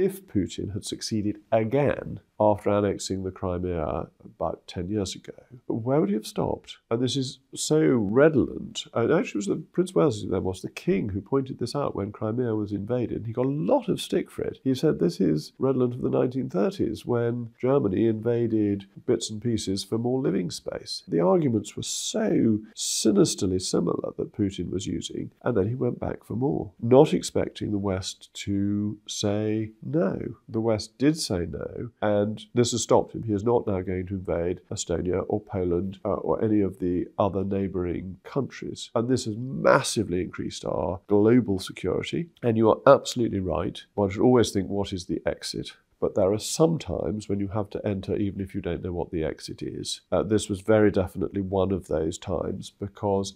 if Putin had succeeded again after annexing the Crimea about 10 years ago, where would he have stopped? And this is so redolent. And actually, it was the Prince Wales then was the king who pointed this out when Crimea was invaded. He got a lot of stick for it. He said this is redolent of the 1930s when Germany invaded bits and pieces for more living space. The arguments were so sinisterly similar that Putin was using, and then he went back for more, not expecting the West to say no. The West did say no, and this has stopped him. He is not now going to invade Estonia or Poland uh, or any of the other neighbouring countries. And this has massively increased our global security. And you are absolutely right. One should always think what is the exit? But there are some times when you have to enter even if you don't know what the exit is. Uh, this was very definitely one of those times because